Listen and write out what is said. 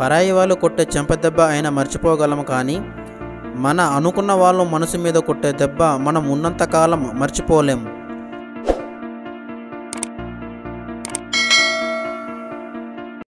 పరాయి వాళ్ళు కొట్టే చెంపదెబ్బ అయినా మర్చిపోగలము కానీ మన అనుకున్న వాళ్ళు మనసు మీద కొట్టే దెబ్బ మనం ఉన్నంతకాలం మర్చిపోలేం